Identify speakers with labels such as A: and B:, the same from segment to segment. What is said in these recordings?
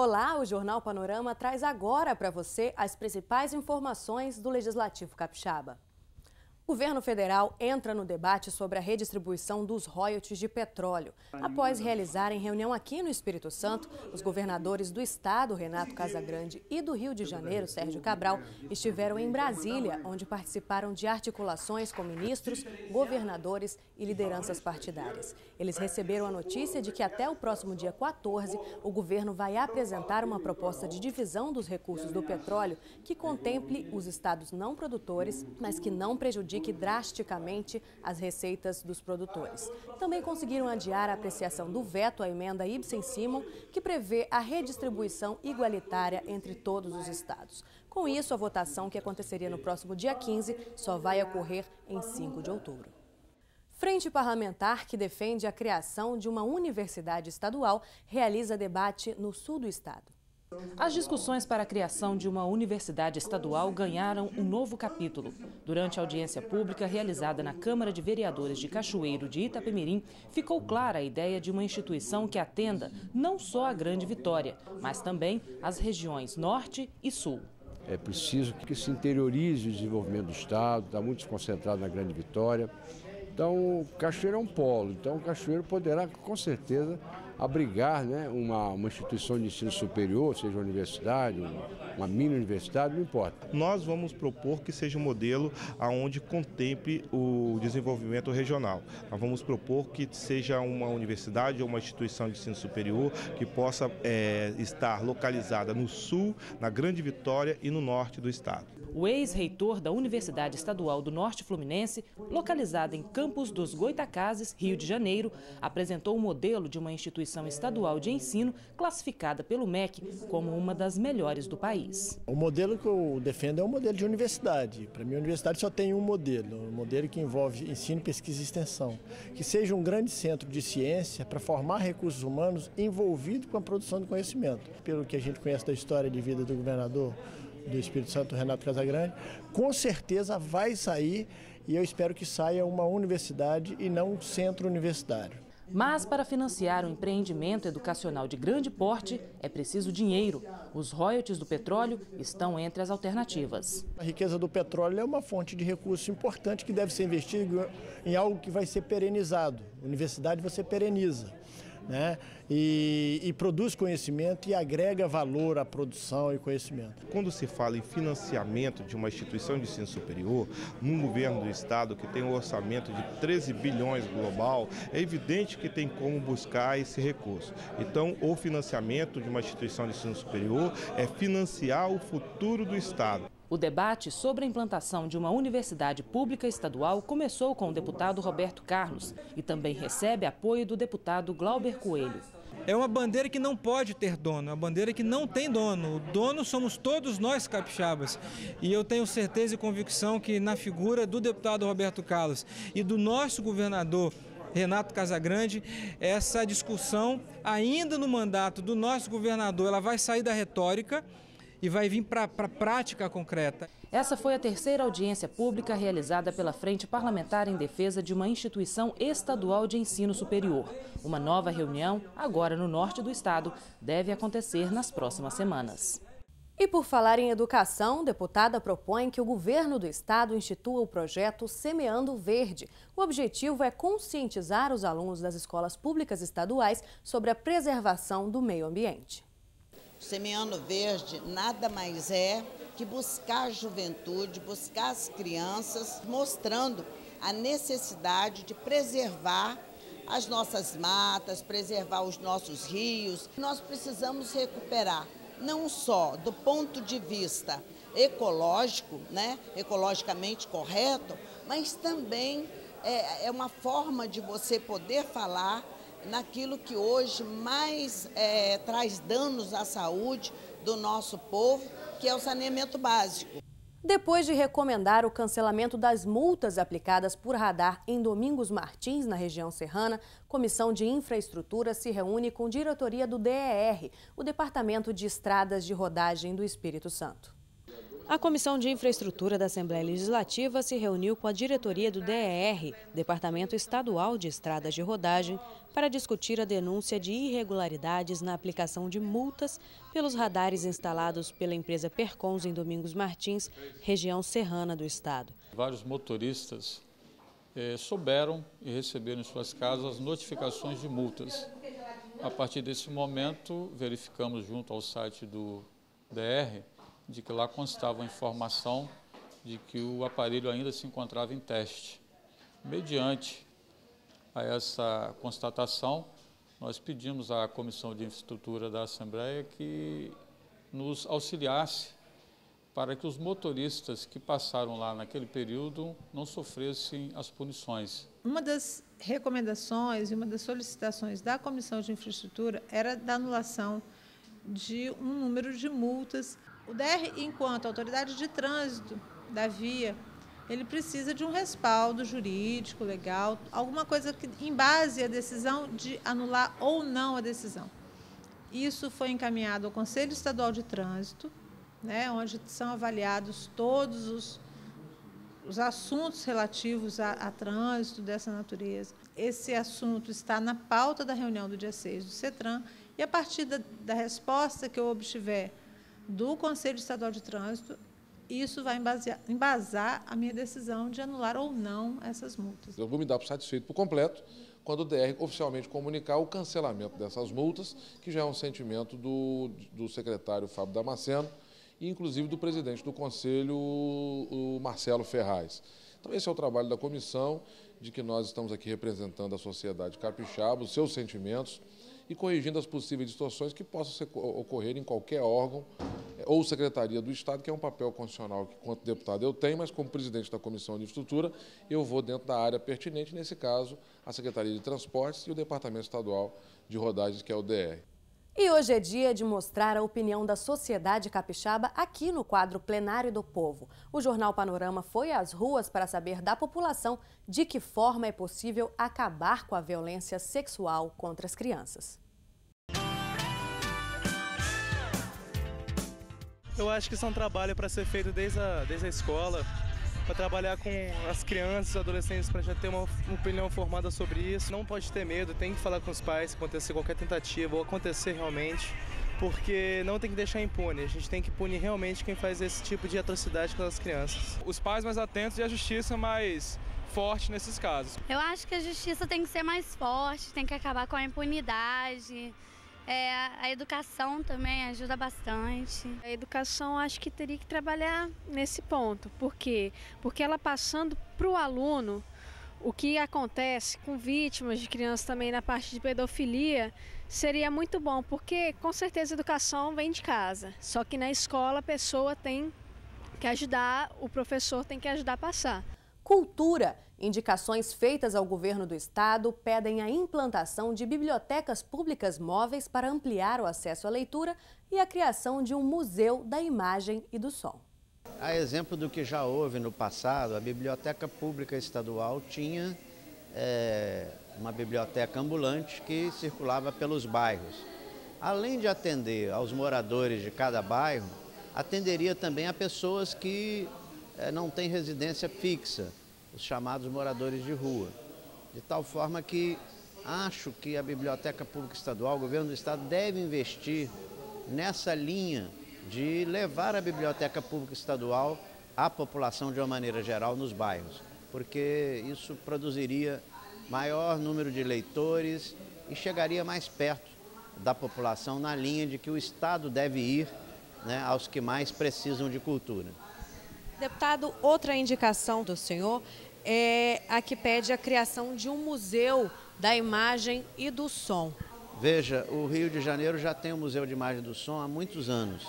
A: Olá, o Jornal Panorama traz agora para você as principais informações do Legislativo Capixaba. O governo federal entra no debate sobre a redistribuição dos royalties de petróleo. Após realizarem reunião aqui no Espírito Santo, os governadores do estado, Renato Casagrande, e do Rio de Janeiro, Sérgio Cabral, estiveram em Brasília, onde participaram de articulações com ministros, governadores e lideranças partidárias. Eles receberam a notícia de que até o próximo dia 14, o governo vai apresentar uma proposta de divisão dos recursos do petróleo que contemple os estados não produtores, mas que não prejudique prejudique drasticamente as receitas dos produtores. Também conseguiram adiar a apreciação do veto à emenda Ibsen-Simon, que prevê a redistribuição igualitária entre todos os estados. Com isso, a votação que aconteceria no próximo dia 15 só vai ocorrer em 5 de outubro. Frente Parlamentar, que defende a criação de uma universidade estadual, realiza debate no sul do estado.
B: As discussões para a criação de uma universidade estadual ganharam um novo capítulo. Durante a audiência pública realizada na Câmara de Vereadores de Cachoeiro de Itapemirim, ficou clara a ideia de uma instituição que atenda não só a Grande Vitória, mas também as regiões Norte e Sul.
C: É preciso que se interiorize o desenvolvimento do Estado, está muito concentrado na Grande Vitória. Então, Cachoeiro é um polo, então o Cachoeiro poderá, com certeza, abrigar né, uma, uma instituição de ensino superior, seja uma universidade, uma mini universidade, não importa.
D: Nós vamos propor que seja um modelo aonde contemple o desenvolvimento regional. Nós vamos propor que seja uma universidade ou uma instituição de ensino superior que possa é, estar localizada no sul, na Grande Vitória e no norte do estado.
B: O ex-reitor da Universidade Estadual do Norte Fluminense, localizada em Campos dos Goitacazes, Rio de Janeiro, apresentou o um modelo de uma instituição estadual de ensino classificada pelo MEC como uma das melhores do país.
E: O modelo que eu defendo é um modelo de universidade. Para mim, a universidade só tem um modelo, um modelo que envolve ensino, pesquisa e extensão, que seja um grande centro de ciência para formar recursos humanos envolvido com a produção do conhecimento. Pelo que a gente conhece da história de vida do governador do Espírito Santo, Renato Casagrande, com certeza vai sair e eu espero que saia uma universidade e não um centro universitário.
B: Mas para financiar um empreendimento educacional de grande porte é preciso dinheiro. Os royalties do petróleo estão entre as alternativas.
E: A riqueza do petróleo é uma fonte de recurso importante que deve ser investido em algo que vai ser perenizado. Universidade você pereniza né? E, e, produz conhecimento e agrega valor à produção e conhecimento.
D: Quando se fala em financiamento de uma instituição de ensino superior, num governo do Estado que tem um orçamento de 13 bilhões global, é evidente que tem como buscar esse recurso. Então, o financiamento de uma instituição de ensino superior é financiar o futuro do Estado.
B: O debate sobre a implantação de uma universidade pública estadual começou com o deputado Roberto Carlos e também recebe apoio do deputado Glauber Coelho.
F: É uma bandeira que não pode ter dono, é uma bandeira que não tem dono. O dono somos todos nós capixabas. E eu tenho certeza e convicção que na figura do deputado Roberto Carlos e do nosso governador Renato Casagrande, essa discussão ainda no mandato do nosso governador, ela vai sair da retórica e vai vir para a prática concreta.
B: Essa foi a terceira audiência pública realizada pela Frente Parlamentar em Defesa de uma instituição estadual de ensino superior. Uma nova reunião, agora no norte do estado, deve acontecer nas próximas semanas.
A: E por falar em educação, deputada propõe que o governo do estado institua o projeto Semeando Verde. O objetivo é conscientizar os alunos das escolas públicas estaduais sobre a preservação do meio ambiente.
G: Semeando Verde nada mais é que buscar a juventude, buscar as crianças, mostrando a necessidade de preservar as nossas matas, preservar os nossos rios. Nós precisamos recuperar, não só do ponto de vista ecológico, né, ecologicamente correto, mas também é, é uma forma de você poder falar naquilo que hoje mais é, traz danos à saúde do nosso povo, que é o saneamento básico.
A: Depois de recomendar o cancelamento das multas aplicadas por radar em Domingos Martins, na região serrana, Comissão de Infraestrutura se reúne com diretoria do DER, o Departamento de Estradas de Rodagem do Espírito Santo. A Comissão de Infraestrutura da Assembleia Legislativa se reuniu com a diretoria do DER, Departamento Estadual de Estradas de Rodagem, para discutir a denúncia de irregularidades na aplicação de multas pelos radares instalados pela empresa Percons em Domingos Martins, região serrana do estado.
F: Vários motoristas eh, souberam e receberam em suas casas notificações de multas. A partir desse momento, verificamos junto ao site do DR de que lá constava a informação de que o aparelho ainda se encontrava em teste. Mediante a essa constatação, nós pedimos à Comissão de Infraestrutura da Assembleia que nos auxiliasse para que os motoristas que passaram lá naquele período não sofressem as punições.
H: Uma das recomendações e uma das solicitações da Comissão de Infraestrutura era da anulação de um número de multas o DR, enquanto autoridade de trânsito da via, ele precisa de um respaldo jurídico, legal, alguma coisa que em base à decisão de anular ou não a decisão. Isso foi encaminhado ao Conselho Estadual de Trânsito, né, onde são avaliados todos os, os assuntos relativos a, a trânsito dessa natureza. Esse assunto está na pauta da reunião do dia 6 do CETRAN, e a partir da, da resposta que eu obtiver do Conselho Estadual de Trânsito, isso vai embasar, embasar a minha decisão de anular ou não essas multas.
I: Eu vou me dar por satisfeito por completo quando o DR oficialmente comunicar o cancelamento dessas multas, que já é um sentimento do, do secretário Fábio Damasceno e inclusive do presidente do Conselho, o Marcelo Ferraz. Então esse é o trabalho da comissão, de que nós estamos aqui representando a sociedade capixaba, os seus sentimentos, e corrigindo as possíveis distorções que possam ocorrer em qualquer órgão eh, ou secretaria do Estado, que é um papel constitucional que, quanto deputado, eu tenho, mas como presidente da Comissão de Infraestrutura, eu vou dentro da área pertinente, nesse caso, a Secretaria de Transportes e o Departamento Estadual de Rodagens, que é o DR.
A: E hoje é dia de mostrar a opinião da sociedade capixaba aqui no quadro Plenário do Povo. O Jornal Panorama foi às ruas para saber da população de que forma é possível acabar com a violência sexual contra as crianças.
J: Eu acho que isso é um trabalho para ser feito desde a, desde a escola, para trabalhar com as crianças e adolescentes para já ter uma, uma, opinião formada sobre isso. Não pode ter medo, tem que falar com os pais se acontecer qualquer tentativa ou acontecer realmente, porque não tem que deixar impune. A gente tem que punir realmente quem faz esse tipo de atrocidade com as crianças.
K: Os pais mais atentos e a justiça mais forte nesses casos.
L: Eu acho que a justiça tem que ser mais forte, tem que acabar com a impunidade. É, a educação também ajuda bastante.
M: A educação acho que teria que trabalhar nesse ponto. Por quê? Porque ela passando para o aluno o que acontece com vítimas de crianças também na parte de pedofilia seria muito bom, porque com certeza a educação vem de casa. Só que na escola a pessoa tem que ajudar, o professor tem que ajudar a passar.
A: Cultura Indicações feitas ao governo do estado pedem a implantação de bibliotecas públicas móveis para ampliar o acesso à leitura e a criação de um museu da imagem e do som.
G: A exemplo do que já houve no passado, a Biblioteca Pública Estadual tinha é, uma biblioteca ambulante que circulava pelos bairros. Além de atender aos moradores de cada bairro, atenderia também a pessoas que não têm residência fixa os chamados moradores de rua. De tal forma que acho que a Biblioteca Pública Estadual, o governo do Estado, deve investir nessa linha de levar a Biblioteca Pública Estadual à população de uma maneira geral nos bairros, porque isso produziria maior número de leitores e chegaria mais perto da população na linha de que o Estado deve ir né, aos que mais precisam de cultura.
A: Deputado, outra indicação do senhor é a que pede a criação de um museu da imagem e do som.
G: Veja, o Rio de Janeiro já tem um Museu de Imagem e do Som há muitos anos.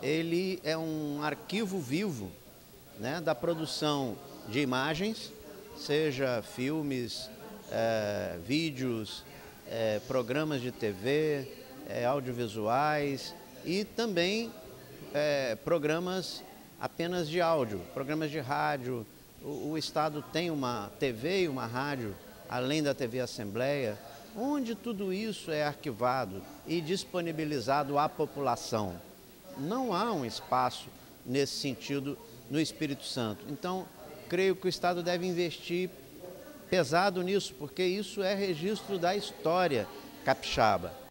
G: Ele é um arquivo vivo né, da produção de imagens, seja filmes, é, vídeos, é, programas de TV, é, audiovisuais e também programas apenas de áudio, programas de rádio, o, o Estado tem uma TV e uma rádio, além da TV Assembleia, onde tudo isso é arquivado e disponibilizado à população. Não há um espaço nesse sentido no Espírito Santo. Então, creio que o Estado deve investir pesado nisso, porque isso é registro da história capixaba.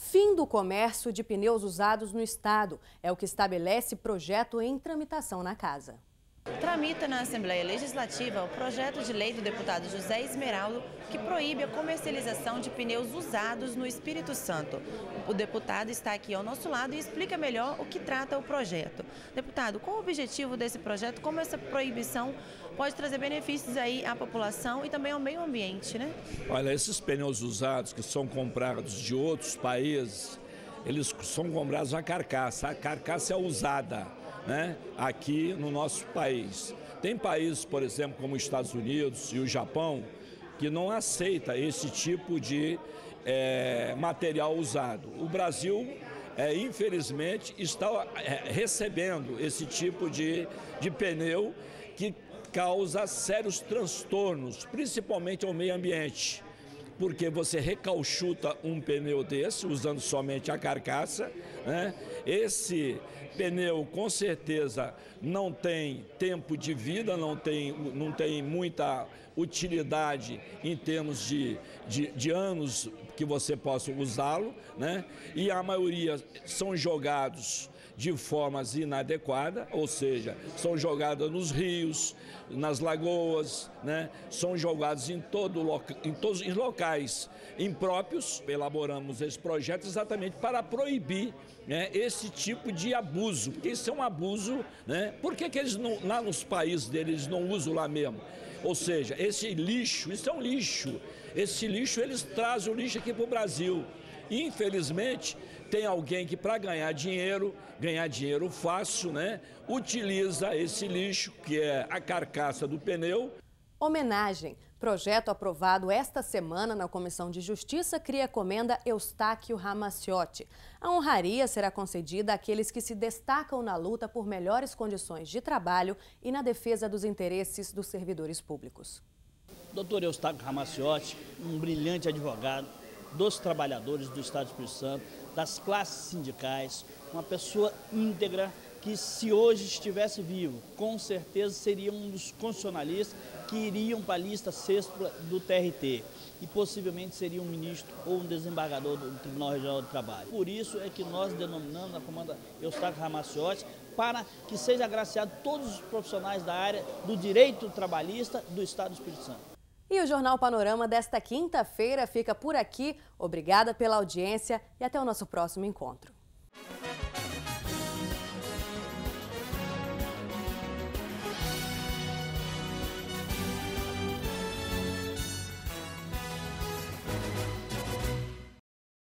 A: Fim do comércio de pneus usados no estado é o que estabelece projeto em tramitação na casa.
N: Tramita na Assembleia Legislativa o projeto de lei do deputado José Esmeraldo que proíbe a comercialização de pneus usados no Espírito Santo. O deputado está aqui ao nosso lado e explica melhor o que trata o projeto. Deputado, qual o objetivo desse projeto? Como essa proibição pode trazer benefícios aí à população e também ao meio ambiente, né?
O: Olha, esses pneus usados que são comprados de outros países, eles são comprados na carcaça. A carcaça é usada né, aqui no nosso país. Tem países, por exemplo, como os Estados Unidos e o Japão, que não aceita esse tipo de é, material usado. O Brasil, é, infelizmente, está é, recebendo esse tipo de, de pneu que causa sérios transtornos, principalmente ao meio ambiente porque você recalchuta um pneu desse, usando somente a carcaça. Né? Esse pneu, com certeza, não tem tempo de vida, não tem, não tem muita utilidade em termos de, de, de anos que você possa usá-lo, né? e a maioria são jogados de formas inadequadas, ou seja, são jogadas nos rios, nas lagoas, né? são jogados em, todo, em todos os locais impróprios. Elaboramos esse projeto exatamente para proibir né, esse tipo de abuso, porque isso é um abuso. Né? Por que, que eles não, lá nos países deles não usam lá mesmo? Ou seja, esse lixo, isso é um lixo. Esse lixo, eles trazem o lixo aqui para o Brasil. Infelizmente, tem alguém que para ganhar dinheiro, ganhar dinheiro fácil, né, utiliza esse lixo, que é a carcaça do pneu.
A: Homenagem. Projeto aprovado esta semana na Comissão de Justiça cria a comenda Eustáquio Ramaciotti. A honraria será concedida àqueles que se destacam na luta por melhores condições de trabalho e na defesa dos interesses dos servidores públicos.
P: Doutor Eustáquio Ramaciotti, um brilhante advogado dos trabalhadores do Estado do Espírito Santo, das classes sindicais, uma pessoa íntegra que se hoje estivesse vivo, com certeza seria um dos constitucionalistas que iriam para a lista sexta do TRT e possivelmente seria um ministro ou um desembargador do Tribunal Regional do Trabalho. Por isso é que nós denominamos a comanda Eustáquio Ramaciotti para que seja agraciado todos os profissionais da área do direito trabalhista do Estado do Espírito Santo.
A: E o Jornal Panorama desta quinta-feira fica por aqui. Obrigada pela audiência e até o nosso próximo encontro.